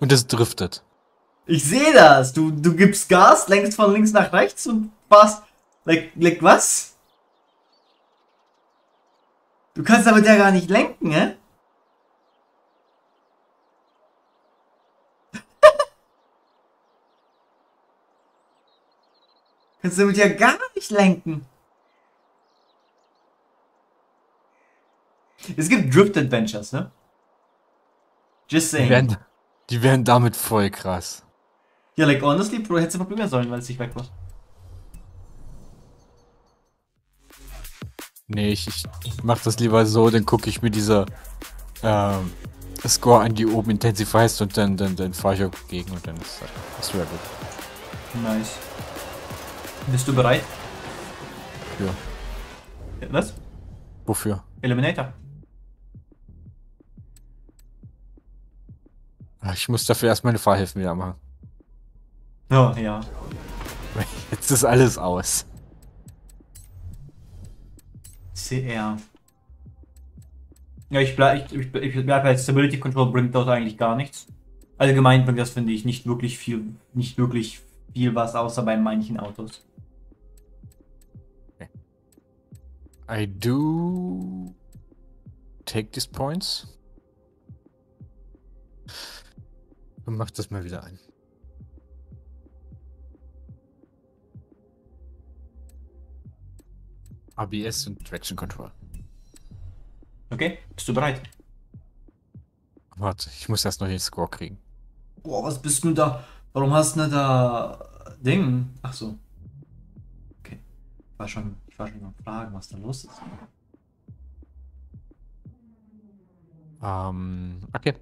Und es driftet. Ich sehe das. Du, du gibst Gas, lenkst von links nach rechts und fast. Like, like was? Du kannst aber der gar nicht lenken, hä? kannst damit ja gar nicht lenken. Es gibt Drift Adventures, ne? Just saying. Die werden damit voll krass. Ja, like honestly, Bro, hättest du probieren sollen, weil es nicht weg war. Nee, ich, ich mach das lieber so, dann gucke ich mir diese ähm, Score an, die oben Intensify heißt und dann, dann, dann fahre ich auch gegen und dann ist das wäre gut. Nice. Bist du bereit? Ja. Was? Wofür? Eliminator. Ich muss dafür erst meine Fahrhilfen wieder machen. Ja, ja. Jetzt ist alles aus. CR. Ja, ich bleib, ich, ich, bleib halt Stability Control bringt dort eigentlich gar nichts. Allgemein bringt das, finde ich, nicht wirklich viel, nicht wirklich viel was, außer bei manchen Autos. I do take these points. Und mach das mal wieder ein. ABS und Traction Control. Okay, bist du bereit? Warte, ich muss erst noch den Score kriegen. Boah, was bist du da? Warum hast du da Ding? Ach so. Okay. Ich war schon, ich war schon am Fragen, was da los ist. Ähm, okay.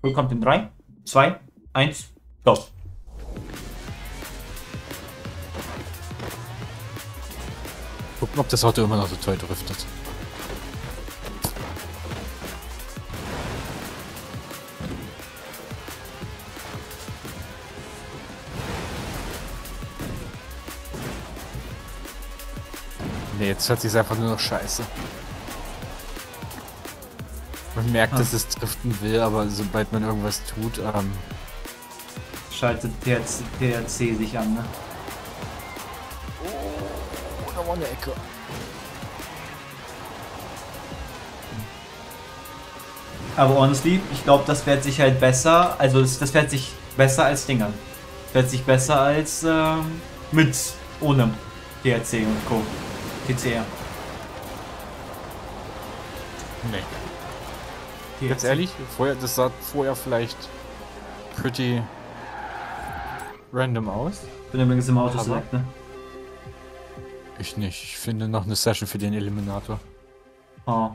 Wo kommt in 3, 2, 1, go. Gucken, ob das Auto immer noch so toll driftet. Nee, jetzt hört sich einfach nur noch scheiße. Man merkt, Ah. dass es driften will, aber sobald man irgendwas tut, ähm, Schaltet THC, THC sich an, ne? oh, da war eine Ecke. Aber honestly, ich glaube, das fährt sich halt besser. Also das, das fährt sich besser als Dingern. Fährt sich besser als ähm, mit ohne THC und Co. TCR. Nee. THC. Ganz ehrlich, vorher, das sah vorher vielleicht pretty random aus. bin übrigens im Auto select, ne? Ich nicht. Ich finde noch eine Session für den Eliminator. Oh.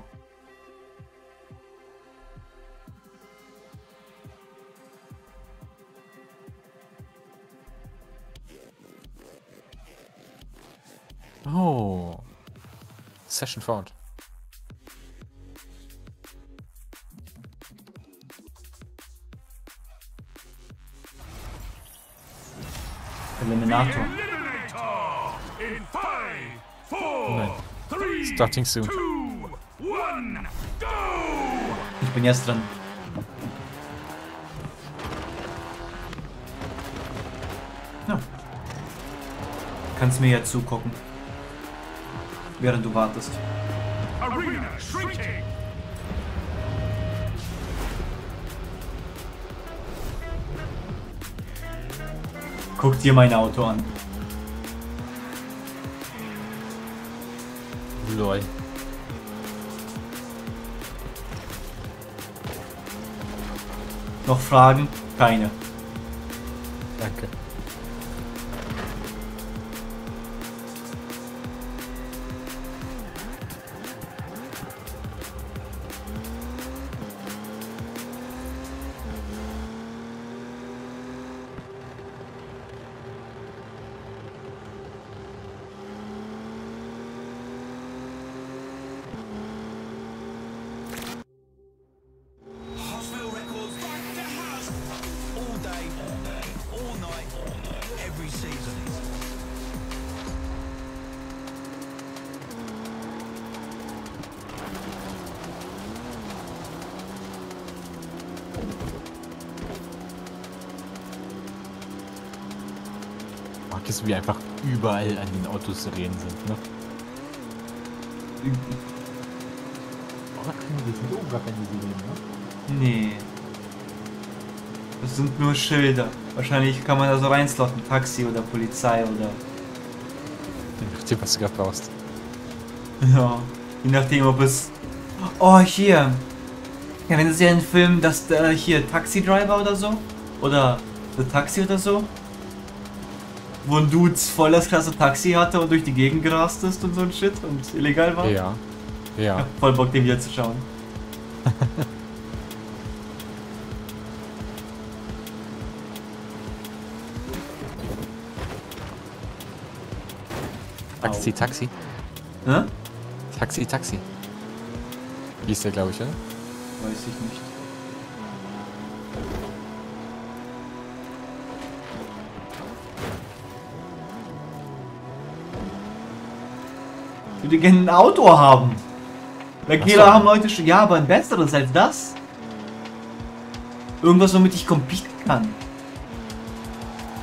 Oh. Session found. Eliminator. Eliminator in five, four, Nein. three, Starting soon. two, one, go! Ich bin jetzt dran. Ja. Kannst mir ja zugucken. Während du wartest. Arena shrinking. Guck dir mein Auto an. Lol. Noch Fragen? Keine. Danke. Überall an den Autos Sirenen sind, ne? Kriegen die sind auch gar keine Sirenen, ne? Nee. Das sind nur Schilder. Wahrscheinlich kann man da so reinslotten. Taxi oder Polizei oder. Je nachdem, was du gerade brauchst. Ja. Je nachdem, ob es. Oh, hier. Ja, wenn es ja ein Film, das äh, hier Taxi Driver oder so. Oder The Taxi oder so. Wo ein Dude voll das klasse Taxi hatte und durch die Gegend gerast ist und so ein Shit und illegal war. Ja. Ja. Ja, voll Bock, den wieder zu schauen. Taxi, Taxi. Ne? Taxi, Taxi. Hieß der, glaube ich, oder? Weiß ich nicht. Würde gerne ein Auto haben. Gela so. haben Leute schon. Ja, aber ein besseres als das. Irgendwas, womit ich competen kann.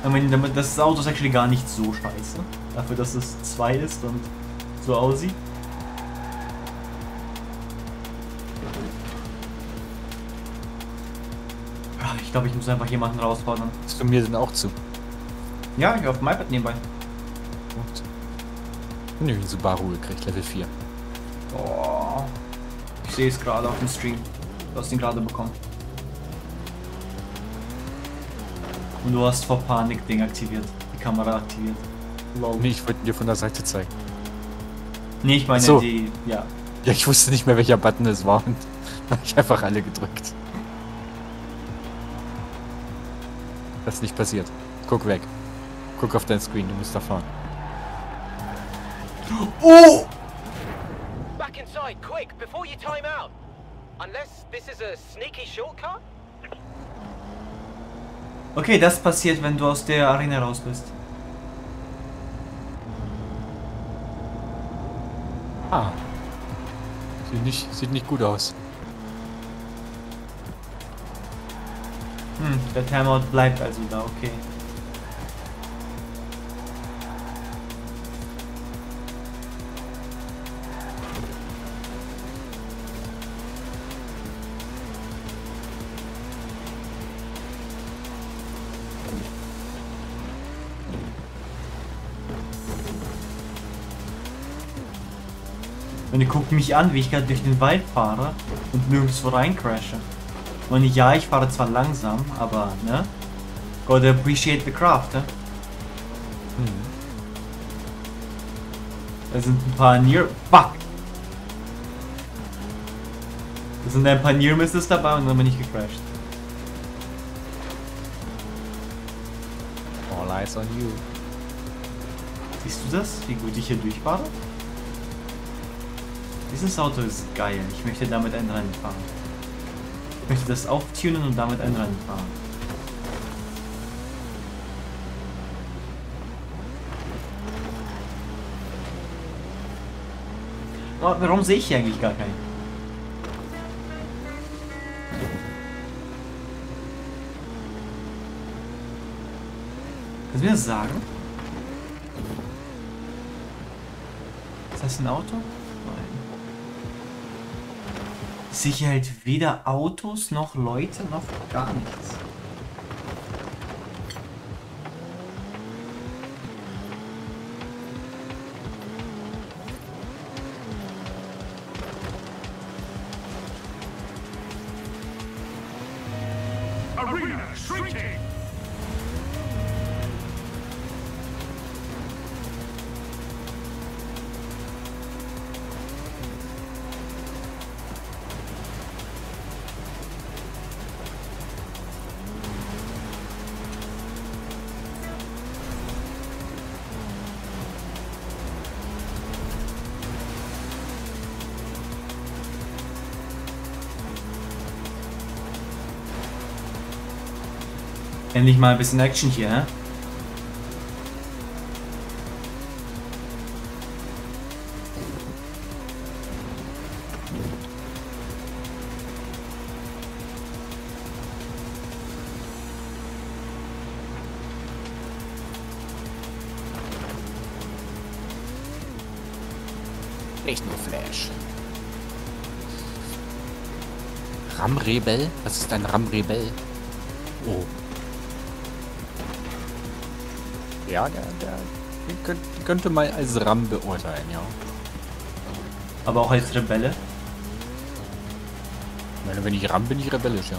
Ich meine, das Auto ist actually gar nicht so scheiße. Dafür, dass es 2 ist und so aussieht. Ah, Ich glaube, ich muss einfach jemanden herausfordern. Bist du mir denn auch zu? Ja, ich auf dem iPad nebenbei. Gut. Nö, ein Subaru gekriegt, Level 4. Oh. Ich sehe es gerade auf dem Stream. Du hast ihn gerade bekommen. Und du hast vor Panik-Ding aktiviert. Die Kamera aktiviert. Lol. Nee, ich wollte dir von der Seite zeigen. Nee, ich meine So. die. Ja. Ja, ich wusste nicht mehr, welcher Button es war und da hab ich einfach alle gedrückt. Das ist nicht passiert. Guck weg. Guck auf dein Screen, du musst da fahren. Oh! Back inside, quick, before you time out. Unless this is a sneaky shortcut? Okay, das passiert, wenn du aus der Arena raus bist. Ah. Sieht nicht, sieht nicht gut aus. Hm, der Timeout bleibt also da, okay. Und ihr guckt mich an, wie ich gerade durch den Wald fahre und nirgendwo rein crashe. Und ja, ich fahre zwar langsam, aber, ne? Gotta appreciate the craft, ne? Da sind ein paar Near... Fuck! Da sind ein paar Near Misses dabei und dann bin ich gecrashed. All eyes on you. Siehst du das? Wie gut ich hier durchfahre? Dieses Auto ist geil. Ich möchte damit ein Rennen fahren. Ich möchte das auftunen und damit ein Rennen fahren. Aber warum sehe ich hier eigentlich gar keinen? Kannst du mir das sagen? Ist das ein Auto? Halt weder Autos noch Leute noch gar nichts. Arena shrinking. Endlich mal ein bisschen Action hier, hä? Nicht nur Flash. Ramrebel? Was ist ein Ramrebel? Ja, der, der könnte man als Ram beurteilen, ja. Aber auch als Rebelle. Ich meine, wenn ich Ram bin, ich rebellisch, ja.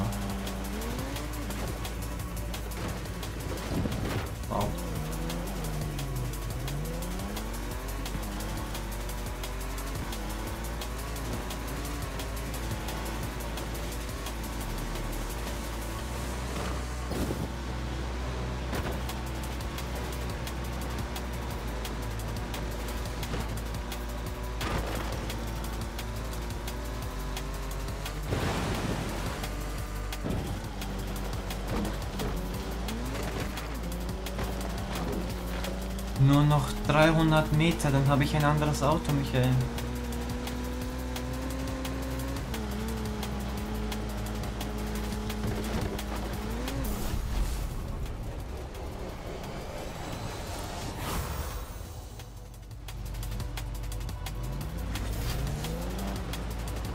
300 Meter, dann habe ich ein anderes Auto, Michael.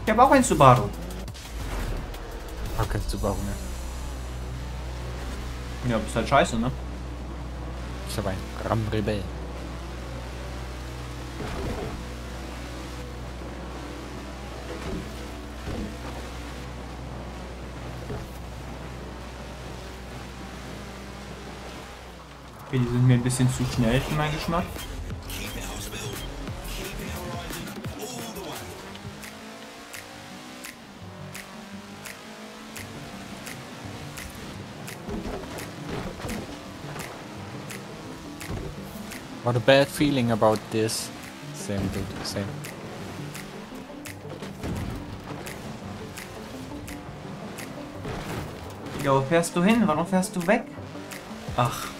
Ich habe auch ein Subaru. Ah, kannst du warum nicht? Ja, ist halt scheiße, ne? Ich habe ein Ram-Rebell. Okay, die sind mir ein bisschen zu schnell für meinen Geschmack. What a bad feeling about this. Same dude, same. Ja, wo fährst du hin? Warum fährst du weg? Ach.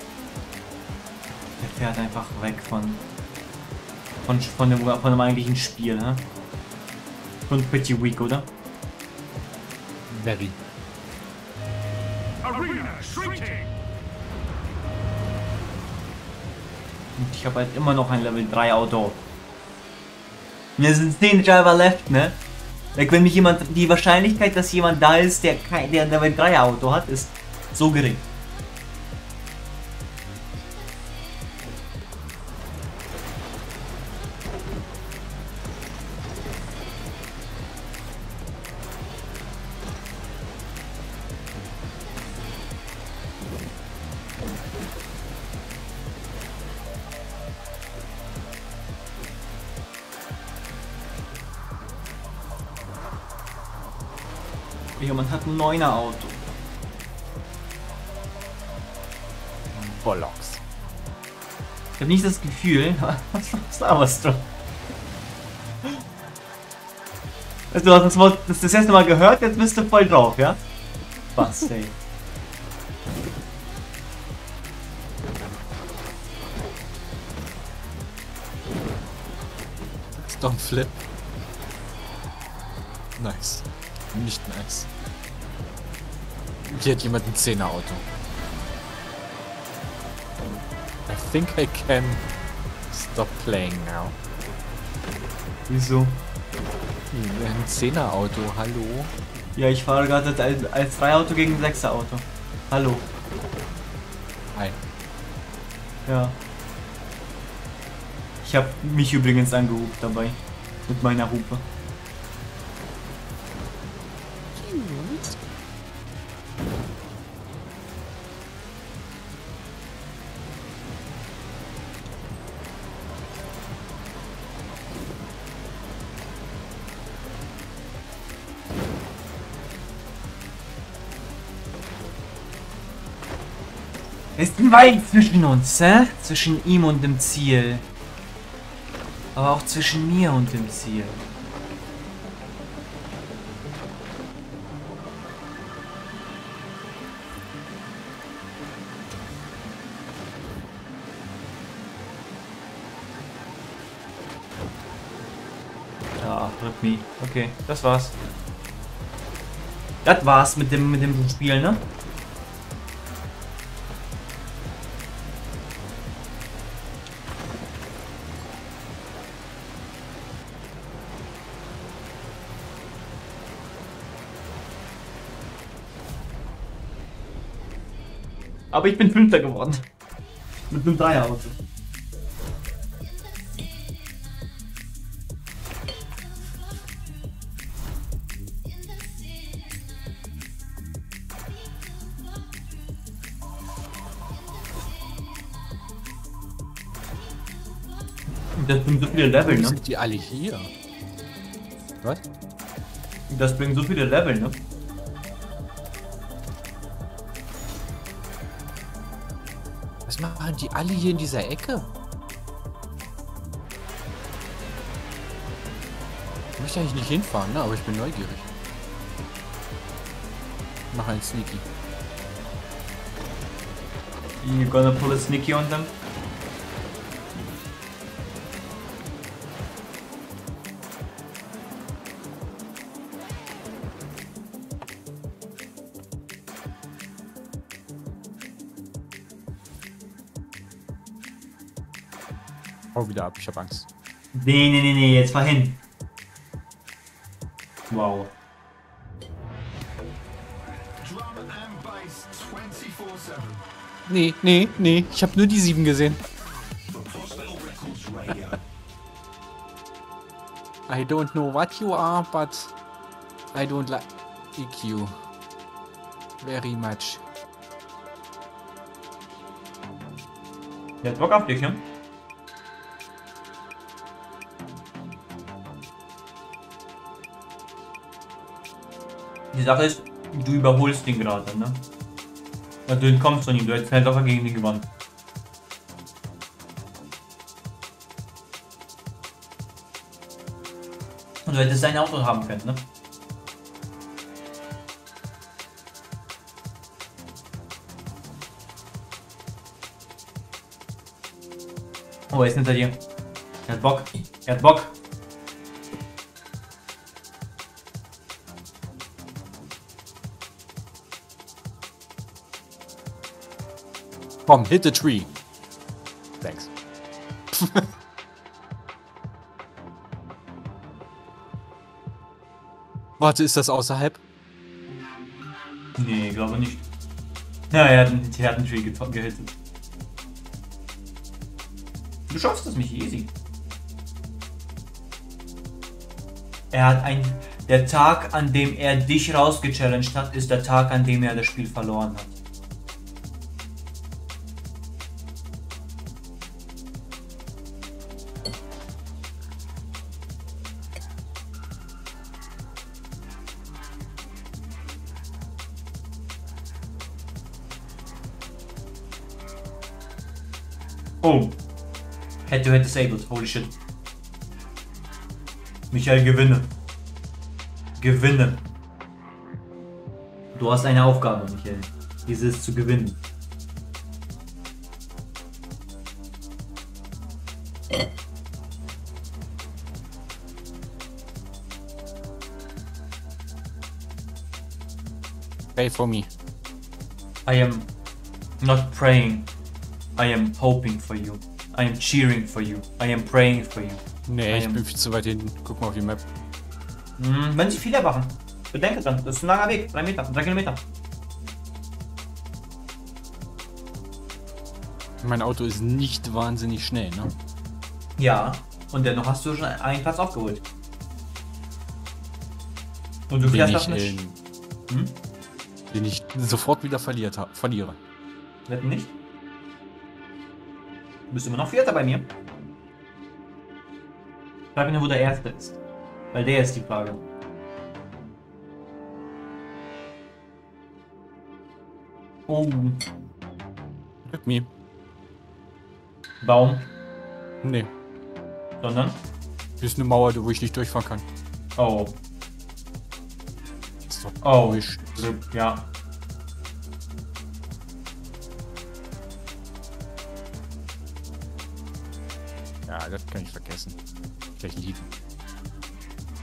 Fährt einfach weg von. Von, von, dem, von dem eigentlichen Spiel, ne? Schon pretty weak, oder? Very. Und ich habe halt immer noch ein Level 3 Auto. Mir sind 10 Driver left, ne? Like, wenn mich jemand. Die Wahrscheinlichkeit, dass jemand da ist, der kein der ein Level 3 Auto hat, ist so gering. Jemand hat ein 9er Auto. Bollocks. Ich habe nicht das Gefühl. Was laberst du? Also, du hast das Wort das, das erste Mal gehört, jetzt bist du voll drauf, ja? Was, ey? Ein Flip. Nice. Nicht nice. Hier hat jemand ein 10er Auto. I think I can stop playing now. Wieso? Ein 10er Auto, hallo? Ja, ich fahre gerade als, als 3 Auto gegen ein 6er Auto. Hallo. Hi. Ja. Ich habe mich übrigens angehupt dabei. Mit meiner Hupe. Ist ein Weit zwischen uns, hä? Zwischen ihm und dem Ziel. Aber auch zwischen mir und dem Ziel. Ja, rip me. Okay, das war's. Das war's mit dem, mit dem Spiel, ne? Aber ich bin Fünfter geworden. Mit einem Dreierauto. Das bringt so viele Level, ne? Sind die alle hier? Was? Das bringt so viele Level, ne? Machen die alle hier in dieser Ecke? Ich möchte eigentlich nicht hinfahren, ne? Aber ich bin neugierig. Mach einen Sneaky. You gonna pull a sneaky on them? Wieder ab, ich hab Angst. Nee, nee, nee, nee, jetzt fahr hin. Wow. Drum and bass 24-7. Nee, nee, nee. Ich hab nur die sieben gesehen. I don't know what you are, but I don't like you very much. Der hat Bock auf dich, ne? Die Sache ist, du überholst den gerade, ne? Also du entkommst von ihm, du hättest halt locker gegen den gewonnen. Und du hättest sein Auto haben können, ne? Oh, er ist hinter dir. Er hat Bock. Er hat Bock. Komm, hit the tree. Thanks. Warte, ist das außerhalb? Nee, glaube nicht. Ja, er hat einen, er hat Tree gehittet. Du schaffst das nicht easy. Er hat ein. Der Tag, an dem er dich rausgechallenged hat, ist der Tag, an dem er das Spiel verloren hat. Oh. Head to head disabled. Holy shit. Michael, gewinne. Gewinne. Du hast eine Aufgabe, Michael. Diese ist zu gewinnen. Pay for me. I am not praying. I am hoping for you. I am cheering for you. I am praying for you. Nee, I ich am- bin viel zu weit hinten. Guck mal auf die Map. Hm, wenn sie viele machen. Bedenke dran, das ist ein langer Weg. Drei Meter, drei Kilometer. Mein Auto ist nicht wahnsinnig schnell, ne? Ja, und dennoch hast du schon einen Platz aufgeholt. Und du fährst auch nicht. in, Hm? den ich sofort wieder verliert ha verliere. Wetten nicht? Du bist immer noch Vierter bei mir. Sag mir, wo der Erste ist. Weil der ist die Frage. Oh, Hit me. Baum. Nee. Sondern? Hier ist eine Mauer, wo ich nicht durchfahren kann. Oh. Das ist doch Oh. Bullshit. Ja. Ja, das kann ich vergessen. Gleich liegen.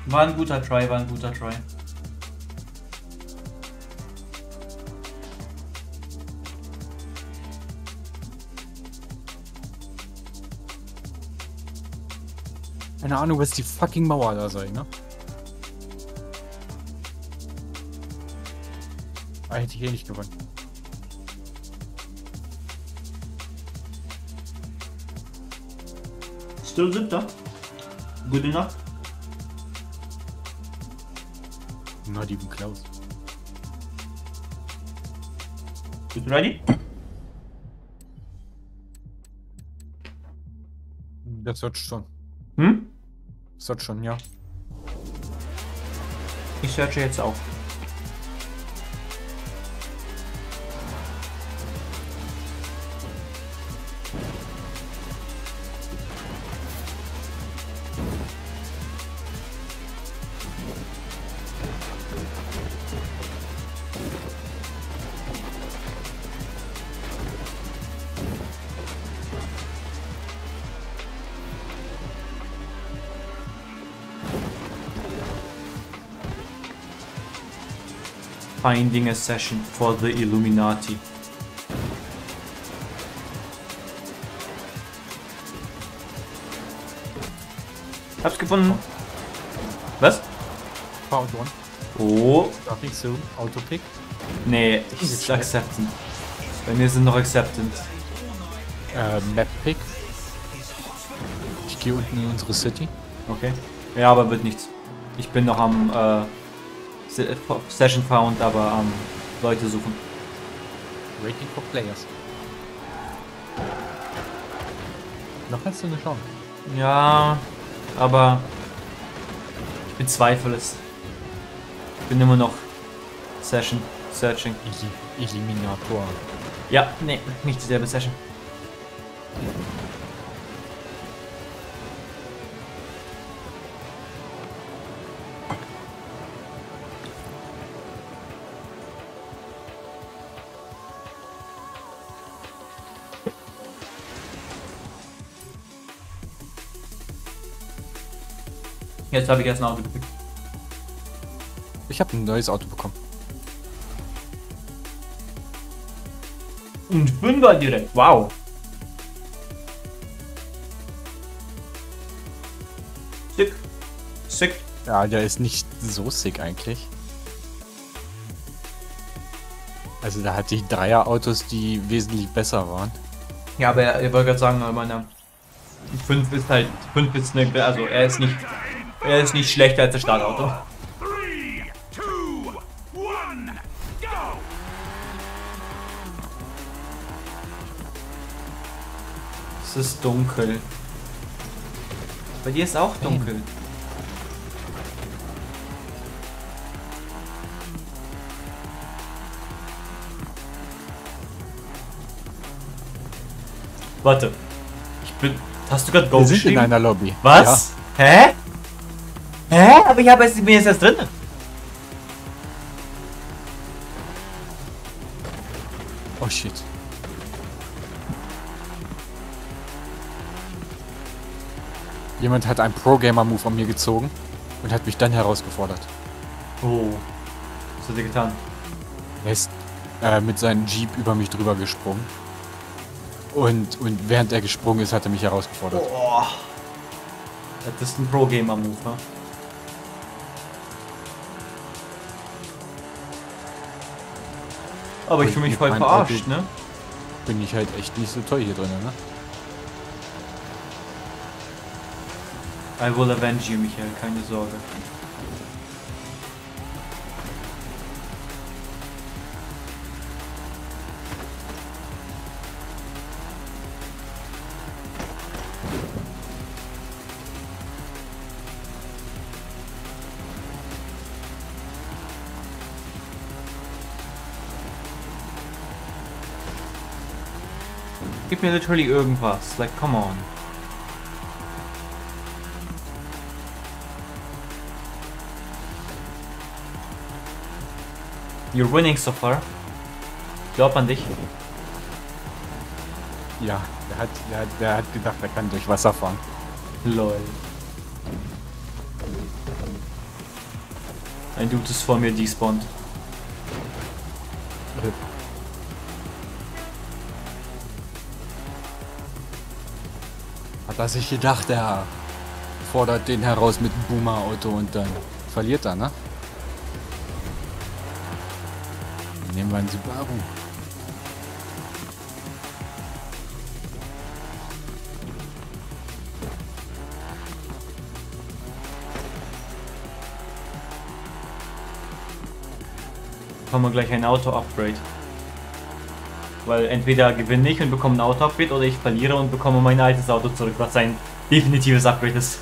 War ein guter Try, war ein guter Try. Keine Ahnung, was die fucking Mauer da sei, ne? Ah, hätte ich eh nicht gewonnen. Still siebter. Gute Nacht. Not even close. Bist du ready? Das wird schon. Hm? Das wird schon, ja. Ich searche jetzt auch. Finding a session for the Illuminati. Hab's gefunden. Was? Found one. Oh, Nothing soon. Autopick. nee, ich ist Acceptant. Bei mir sind noch Acceptant. Äh, Map Pick. Ich gehe unten in unsere City. Okay. Ja, aber wird nichts. Ich bin noch am äh, Session Found, aber am Leute suchen. Waiting for players. Noch hast du eine Chance. Ja, aber ich bezweifle es. Ich bin immer noch Session Searching. Eli Eliminator. Ja, nee, nicht dieselbe Session. Jetzt habe ich erst ein Auto gepickt. Ich habe ein neues Auto bekommen. Und Fünfer direkt. Wow. Sick. Sick. Ja, der ist nicht so sick eigentlich. Also da hatte ich Dreier-Autos, die wesentlich besser waren. Ja, aber er, ich wollte gerade sagen, meine, 5 ist halt, 5 ist eine, also er ist nicht, er ist nicht schlechter als das Startauto. Es ist dunkel. Bei dir ist auch dunkel. Warte. Ich bin. Hast du gerade Go Wir sind in einer Lobby. Was? Hä? Hä? Aber ich habe es bin jetzt erst drin. Oh shit. Jemand hat einen Pro-Gamer-Move an mir gezogen und hat mich dann herausgefordert. Oh. Was hat er getan? Er ist äh, mit seinem Jeep über mich drüber gesprungen. Und, und während er gesprungen ist, hat er mich herausgefordert. Oh. Das ist ein Pro-Gamer-Move, ne? Aber ich fühle mich voll verarscht, Auto- ne? Bin ich halt echt nicht so toll hier drin, ne? I will avenge you, Michael, keine Sorge. Mir literally irgendwas, like come on. You're winning so far. Glaub an dich. Ja, der hat, der, hat, der hat gedacht, er kann durch Wasser fahren. Lol. Ein Dude ist vor mir despawned. Hat ich gedacht, er fordert den heraus mit dem Boomer-Auto und dann verliert er, ne? Nehmen wir einen Subaru. Kommen wir gleich ein Auto-Upgrade. Weil entweder gewinne ich und bekomme ein Auto-Upgrade oder ich verliere und bekomme mein altes Auto zurück, was ein definitives Upgrade ist.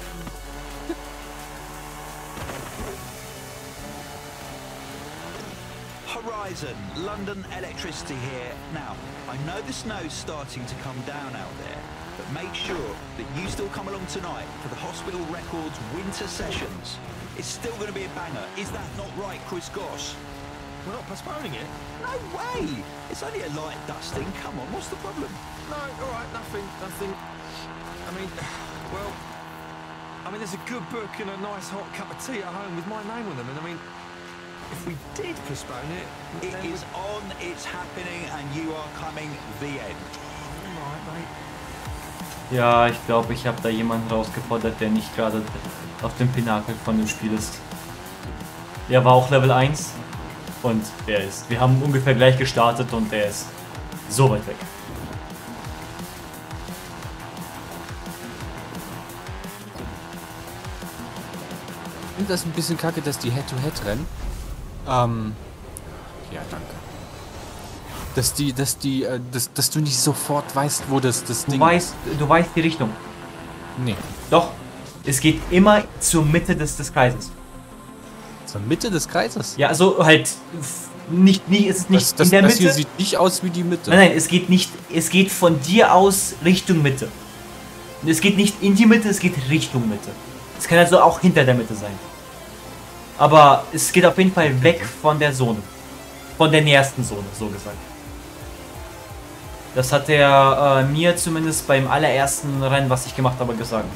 Horizon, London electricity here. Now, I know the snow's starting to come down out there, but make sure that you still come along tonight for the Hospital Records winter sessions. It's still going to be a banger. Is that not right, Chris Goss? We're not postponing it. No way! It's only a light dusting. Come on, what's the problem? No, all right, nothing, nothing. I mean, well, I mean, there's a good book and a nice hot cup of tea at home with my name on them, and I mean, if we did postpone it, It is on, it's happening, and you are coming the end. we'd... All right, mate. Ja, ich glaube, ich habe da jemanden rausgefordert, der nicht gerade auf dem Pinakel von dem Spiel ist. Der war auch Level 1 und er ist. Wir haben ungefähr gleich gestartet und er ist so weit weg. Ich finde das ein bisschen kacke, dass die Head-to-Head-Rennen. Ähm. Ja, danke. Dass die, dass die, äh, dass, dass du nicht sofort weißt, wo das, das Du Ding. weißt, du weißt die Richtung. Nee. Doch, es geht immer zur Mitte des, des Kreises. Zur Mitte des Kreises. Ja, also halt nicht, nicht, es ist nicht das, das, in der das Mitte. hier sieht nicht aus wie die Mitte. Nein, nein, es geht nicht, es geht von dir aus Richtung Mitte. Und Es geht nicht in die Mitte, es geht Richtung Mitte. Es kann also auch hinter der Mitte sein. Aber es geht auf jeden Fall weg von der Zone. Von der nächsten Zone, so gesagt. Das hat er äh, mir zumindest beim allerersten Rennen, was ich gemacht habe, gesagt.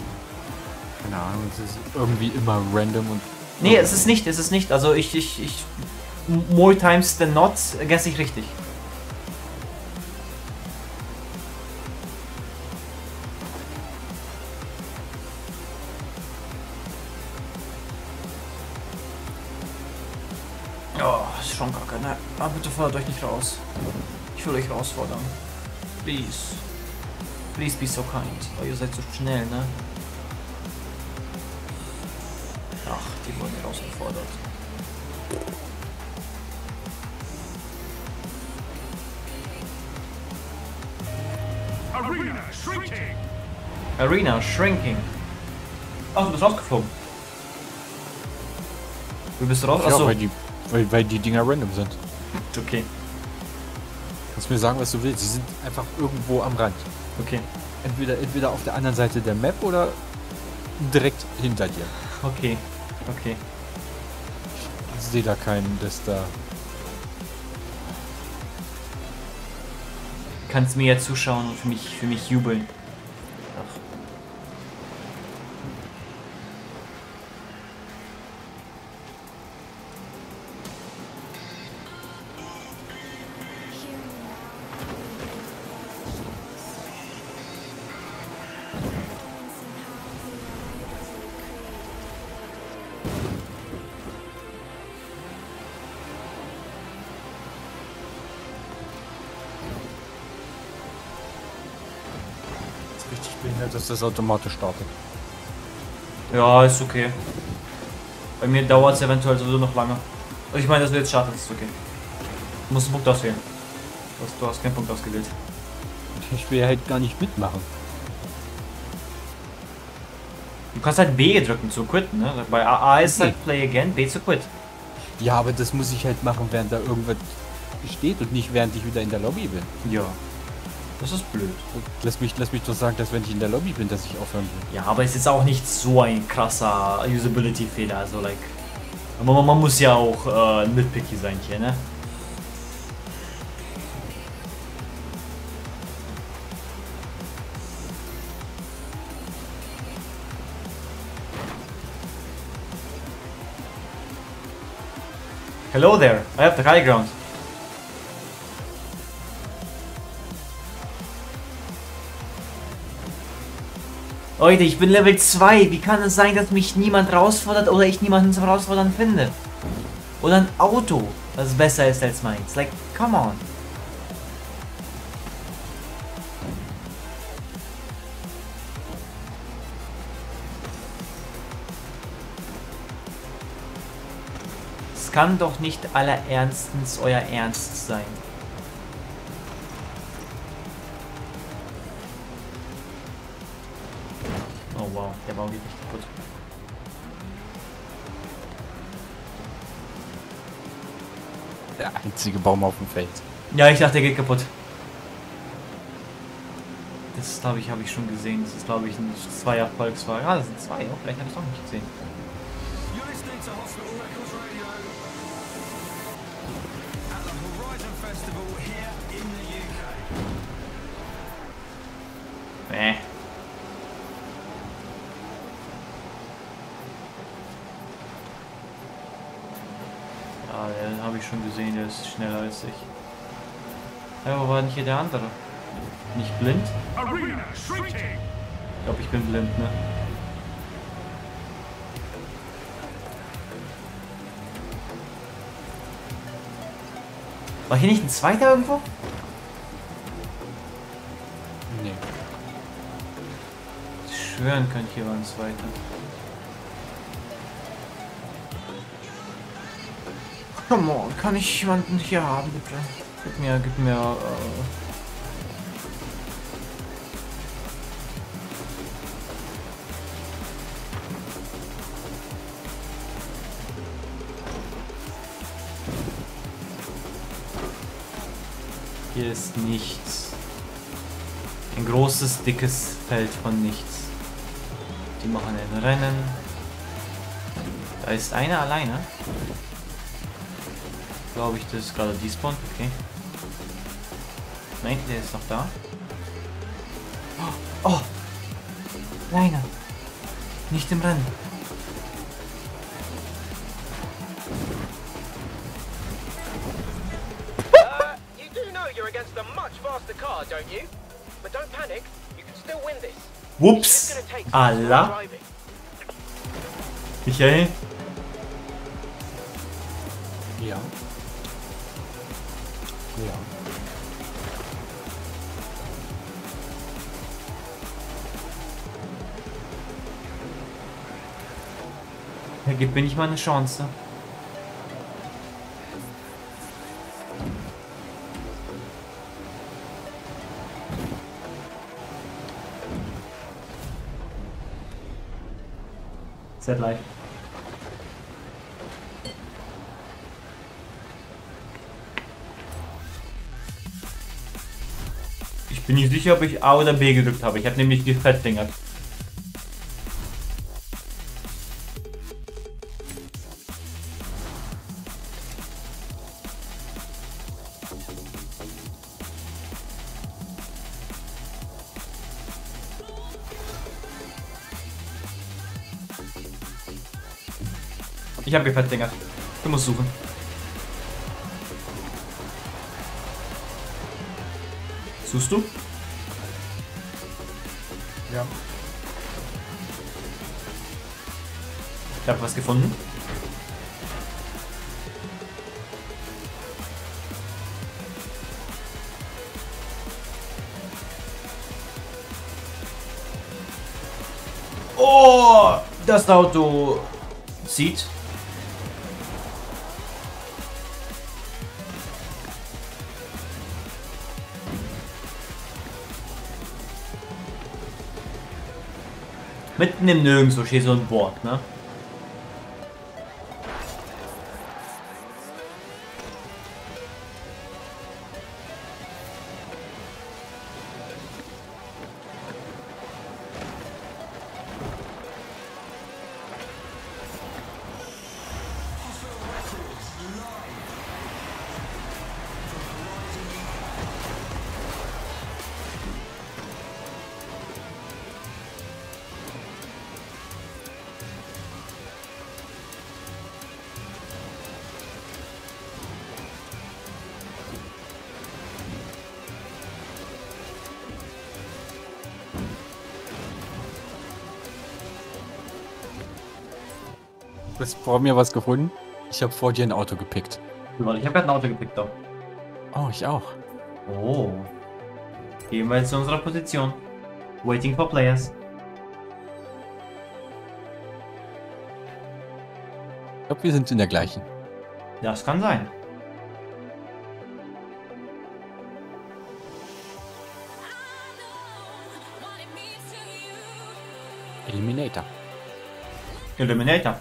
Keine Ahnung, es ist irgendwie immer random und. Nee, es ist nicht, es ist nicht. Also ich, ich, ich, more times than not, guess ich richtig. Oh, ist schon kacke, ne? Aber bitte fordert euch nicht raus. Ich will euch herausfordern. Please. Please be so kind. Oh, ihr seid so schnell, ne? Die wurden herausgefordert. Arena shrinking. Arena Shrinking. Ach, du bist rausgeflogen. Wie bist du raus? Ja, weil, die, weil, weil die Dinger random sind. okay, Kannst mir sagen, was du willst. Sie sind einfach irgendwo am Rand. okay, Entweder, entweder auf der anderen Seite der Map oder direkt hinter dir. okay, okay. Ich sehe da keinen, dass da. Du kannst mir ja zuschauen und für mich, für mich jubeln. Dass das automatisch startet. Ja, ist okay. Bei mir dauert es eventuell sowieso noch lange. Ich meine, dass du jetzt startest, ist okay. Du musst einen Punkt auswählen. Du hast, du hast keinen Punkt ausgewählt. Ich will halt gar nicht mitmachen. Du kannst halt B drücken zu quitten, ne? Bei A, A ist halt Play Again, B zu quit. Ja, aber das muss ich halt machen, während da irgendwas steht und nicht während ich wieder in der Lobby bin. Ja. Das ist blöd. Lass mich, lass mich doch sagen, dass wenn ich in der Lobby bin, dass ich aufhören will. Ja, aber es ist auch nicht so ein krasser Usability-Fehler. Also, like. Man, man muss ja auch äh, nitpicky sein hier, ne? Hello there, I have the high ground. Leute, ich bin Level 2. Wie kann es sein, dass mich niemand herausfordert oder ich niemanden zum Herausfordern finde? Oder ein Auto, das besser ist als meins. Like, come on. kann doch nicht allerernstens euer Ernst sein. Kaputt. Der einzige Baum auf dem Feld. Ja, ich dachte, der geht kaputt. Das glaube ich, habe ich schon gesehen. Das ist glaube ich ein Zweier Volkswagen. Ah, das sind zwei. Oh, vielleicht habe ich es auch nicht gesehen. Ist schneller als ich. Ja, wo war denn hier der andere? Nicht blind? Ich glaube, ich bin blind, ne? War hier nicht ein zweiter irgendwo? Nee. Schwören könnte hier war ein zweiter. Come on, kann ich jemanden hier haben, bitte? Gib mir, gib mir, äh... Hier ist nichts. Ein großes, dickes Feld von nichts. Die machen ein Rennen. Da ist einer alleine. Glaube ich, das ist gerade despawned. Okay. Nein, der ist noch da. Oh! oh. Alleine. Nicht im Rennen. Uh, you do know you're against a much faster car, don't you? But don't panic. You can still win this. It's Whoops! Allah. Michael? Ja. Ja. Ja, gib mir nicht mal eine Chance. Set live. Bin nicht sicher, ob ich A oder B gedrückt habe. Ich habe nämlich gefettdingert. Ich habe gefettdingert. Du musst suchen. Suchst du? Ja. Ich habe was gefunden. Oh, das Auto zieht. Mitten im Nirgendwo steht so ein Board, ne? Du hast vor mir was gefunden? Ich habe vor dir ein Auto gepickt. Ich habe gerade ein Auto gepickt doch. Oh, ich auch. Oh. Gehen wir jetzt zu unserer Position. Waiting for players. Ich glaube, wir sind in der gleichen. Das kann sein. Eliminator. Eliminator.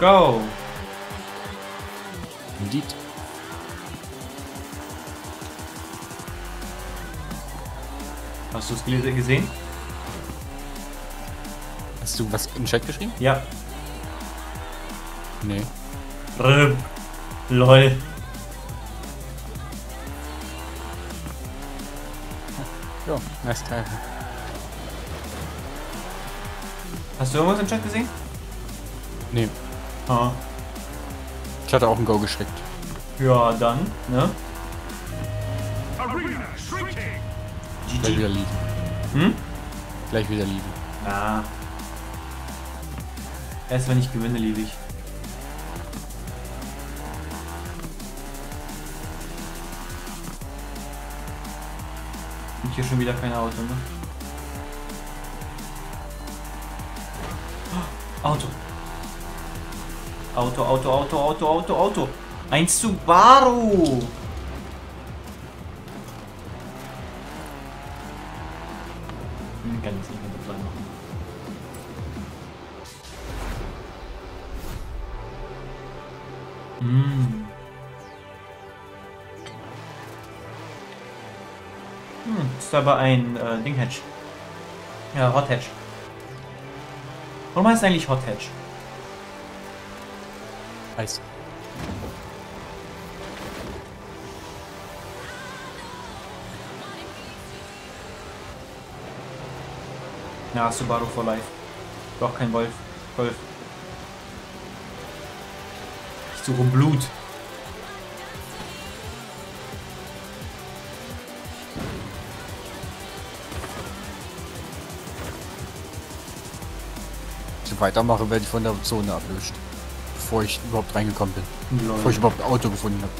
Go! Indeed. Hast du es gesehen? Hast du was im Chat geschrieben? Ja. Nee. Rip. Lol. Ja, nice Teil. Hast du irgendwas im Chat gesehen? Nee. Ah. Ich hatte auch ein Go geschickt. Ja, dann, ne? Gleich wieder lieben. Hm? Gleich wieder lieben. Na. Erst wenn ich gewinne, liebe ich. Und hier schon wieder kein Auto, ne? Auto. Auto, Auto, Auto, Auto, Auto, Auto. Ein Subaru. Hm, Kann jetzt nicht mehr dabei machen. Hm. Hm, ist aber ein äh, Ding-Hatch. Ja, Hot-Hatch. Warum heißt es eigentlich Hot-Hatch? Eis. Ja, Subaru for Life. Doch kein Wolf. Golf. Ich suche Blut. Wenn ich weitermache, werde ich von der Zone ablöscht. Bevor ich überhaupt reingekommen bin. Lol. Bevor ich überhaupt ein Auto gefunden habe.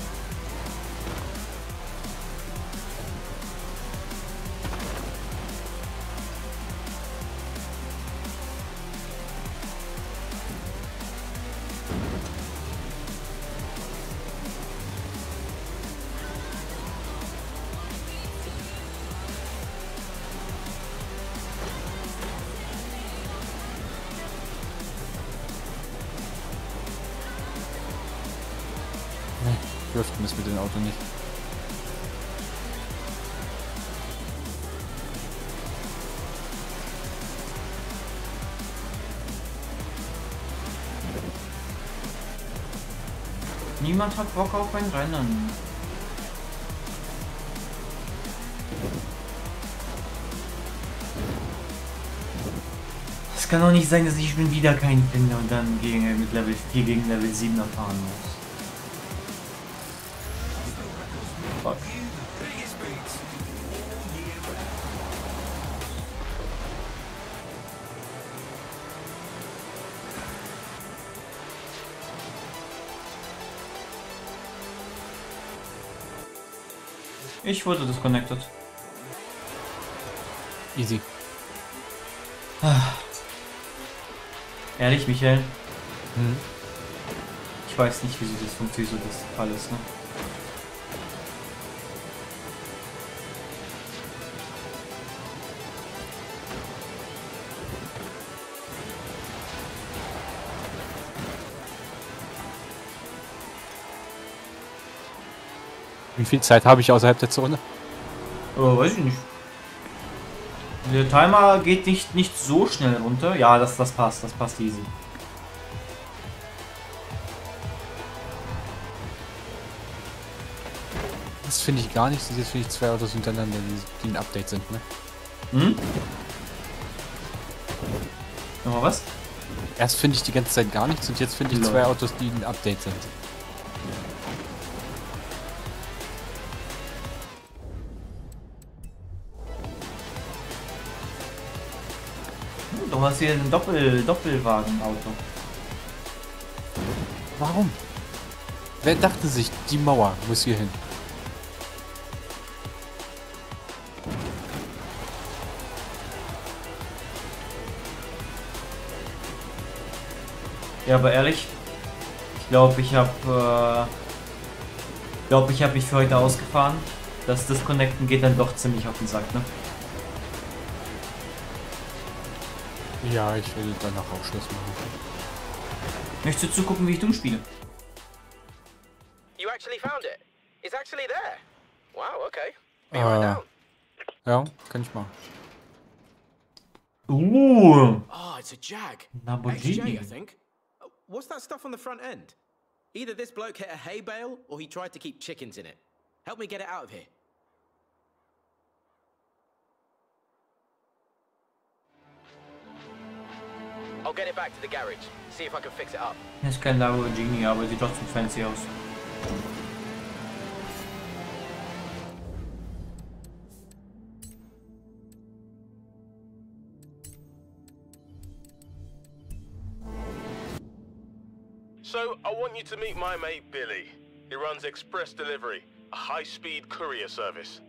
Niemand hat Bock auf ein Rennen. Es kann doch nicht sein, dass ich schon wieder keinen finde und dann gegen, äh, mit Level 4 gegen Level 7 erfahren muss. Ich wurde disconnected. Easy. Ehrlich, Michael? Mhm. Ich weiß nicht, wieso das funktioniert, wieso das Fall ist, ne? Wie viel Zeit habe ich außerhalb der Zone? Aber weiß ich nicht. Der Timer geht nicht, nicht so schnell runter. Ja, das, das passt, das passt easy. Das finde ich gar nicht. Jetzt finde ich zwei Autos hintereinander, die, die ein Update sind, ne? Hm? Nochmal was? Erst finde ich die ganze Zeit gar nichts und jetzt finde ich Lol. zwei Autos, die ein Update sind. Warum hast du hier ein Doppel Doppelwagenauto? Warum? Wer dachte sich, die Mauer muss hier hin? Ja, aber ehrlich, ich glaube, ich habe, äh, glaube, ich habe mich für heute ausgefahren. Das Disconnecten geht dann doch ziemlich auf den Sack, ne? Ja, ich will danach auch Schluss machen. Möchtest du zugucken, wie ich Doom spiele? You actually found it? It's actually there. Wow, okay. Be right Ah. down. Ja, kann ich machen. Uh, Oh, it's a Jag. Lamborghini. I think. What's that stuff on the front end? Either this bloke hit a hay bale or he tried to keep chickens in it. Help me get it out of here. I'll get it back to the garage. See if I can fix it up. Das ist kein Lamborghini, aber sieht trotzdem fancy aus. So, I want you to meet my mate Billy. He runs Express Delivery, a high-speed courier service.